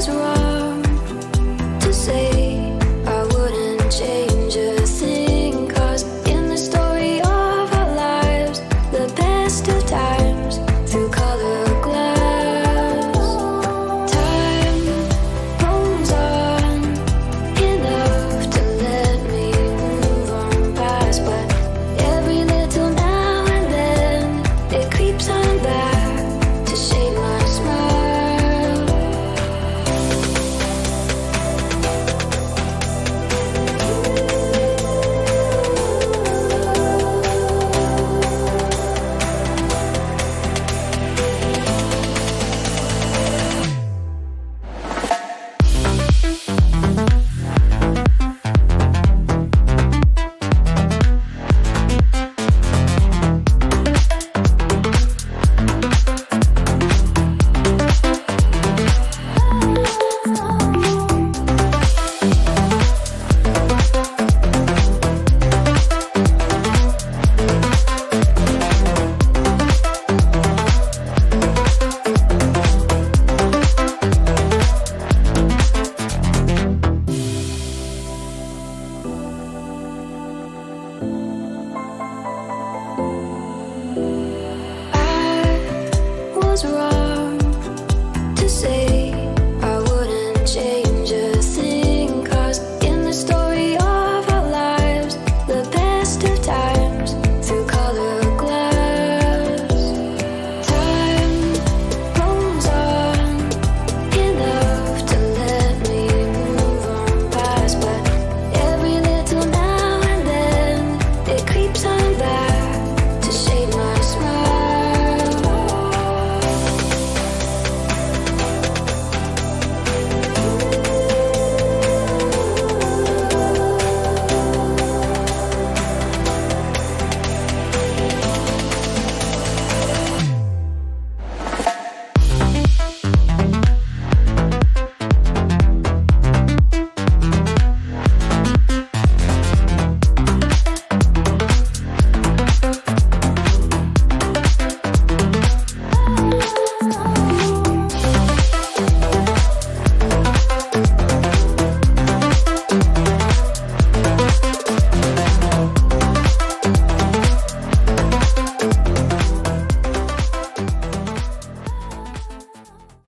was wrong. was wrong.